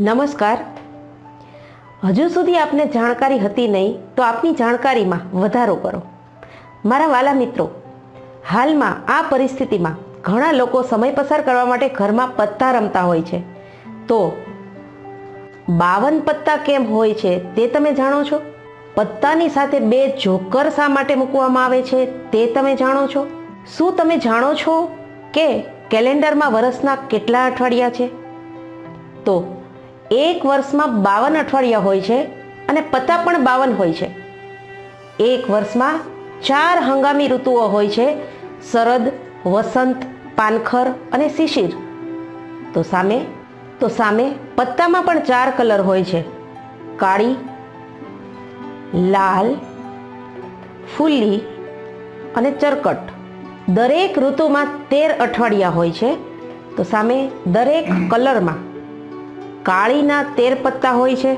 નમસ્કાર. હજુ સુધી આપને જાણકારી હતી નહીં, તો આપની જાણકારીમાં વધારો કરો. મારા વાલા મિત્રો, હાલમાં આ પરિસ્થિતિમાં ઘણા લોકો સમય પસાર કરવા માટે ઘરમાં પત્તા રમતા હોય છે. તો બાવન પત્તા કેમ હોય છે તે તમે જાણો છો? પત્તાની સાથે બે જોકર શા માટે મૂકવામાં આવે છે તે તમે જાણો છો? શું તમે જાણો છો કે કેલેન્ડરમાં વર્ષના કેટલા અઠવાડિયા છે? તો એક વર્ષમાં બાવન અઠવાડિયા હોય છે અને પત્તા પણ બાવન હોય છે. એક વર્ષમાં ચાર હંગામી ઋતુઓ હોય છે, શરદ, વસંત, પાનખર અને શિશિર. તો સામે તો સામે પત્તામાં પણ ચાર કલર હોય છે. કાળી, લાલ, ફૂલી અને ચરકટ. દરેક ઋતુમાં તેર અઠવાડિયા હોય છે. તો સામે દરેક કલરમાં કાળીના તેર પત્તા હોય છે.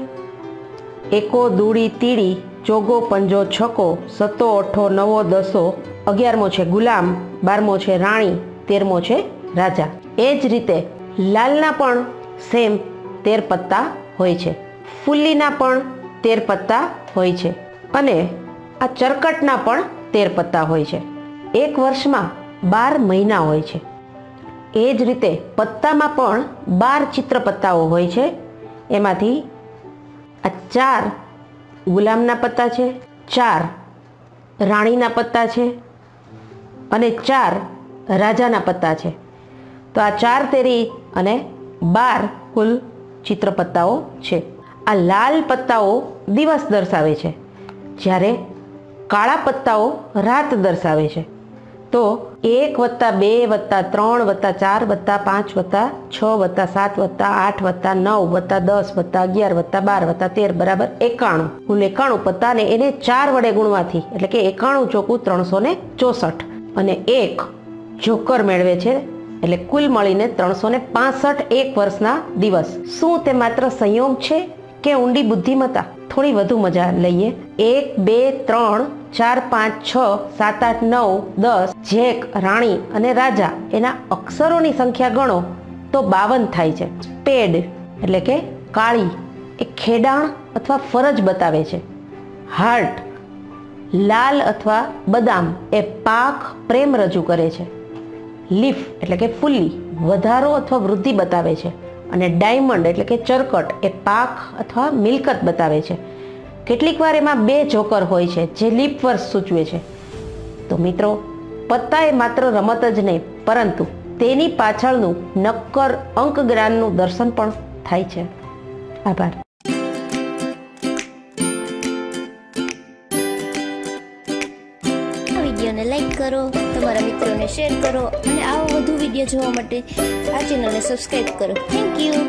એકો દૂડી તીડી ચોગો પંજો છકો, સતો અઠો નવો દસો, અગિયારમો છે ગુલામ, બારમો છે રાણી, તેરમો છે રાજા. એ જ રીતે લાલના પણ સેમ તેર પત્તા હોય છે. ફુલ્લીના પણ તેર પત્તા હોય છે. અને આ ચરકટના પણ તેર પત્તા હોય છે. એક વર્ષમાં બાર મહિના હોય છે. એ જ રીતે પત્તામાં પણ બાર ચિત્ર પત્તાઓ હોય છે. એમાંથી આ ચાર ગુલામના પત્તા છે, ચાર રાણીના પત્તા છે અને ચાર રાજાના પત્તા છે. તો આ ચાર તેરી અને બાર કુલ ચિત્ર પત્તાઓ છે. આ લાલ પત્તાઓ દિવસ દર્શાવે છે, જ્યારે કાળા પત્તાઓ રાત દર્શાવે છે. તો એક વત્તા બે વત્તા ત્રણ વત્તા ચાર વત્તા પાંચ વત્તા છ વત્તા સાત વત્તા આઠ વત્તા નવ વત્તા દસ વત્તા અગિયાર વત્તા બાર વત્તા તેર બરાબર એકાણું. હું એકાણું પત્તાને એને ચાર વડે ગુણવાથી, એટલે કે એકાણું ચોખ્ખું ત્રણસો ને ચોસઠ. અને એક જોકર મેળવે છે, એટલે કુલ મળીને ત્રણસો ને એક વર્ષના દિવસ. શું તે માત્ર સંયોગ છે કે ઊંડી બુદ્ધિમત્તા? થોડી વધુ મજા લઈએ. એક, બે, ત્રણ, ચાર, પાંચ, છ, સાત, આઠ, નવ, દસ જેક રાણી અને રાજા એના અક્ષરોની સંખ્યા ગણો તો બાવન થાય છે. સ્પેડ એટલે કે કાળી એ ખેડાણ અથવા ફરજ બતાવે છે. હાર્ટ લાલ અથવા બદામ એ પાક પ્રેમ રજૂ કરે છે. લીફ એટલે કે ફૂલી, વધારો અથવા વૃદ્ધિ બતાવે છે. અને ડાયમંડ એટલે કે ચરકટ એ પાક અથવા મિલકત બતાવે છે. કેટલીક વાર એમાં બે જોકર હોય છે જે લીપ વર્ષ સૂચવે છે. તો મિત્રો પત્તા એ માત્ર રમત જ નહીં, પરંતુ તેની પાછળનું નક્કર અંક જ્ઞાનનું દર્શન પણ થાય છે. આભાર. કરો, તમારા મિત્રોને શેર કરો અને આવા વધુ વીડિયો જોવા માટે આ ચેનલને સબસ્ક્રાઈબ કરો. Thank you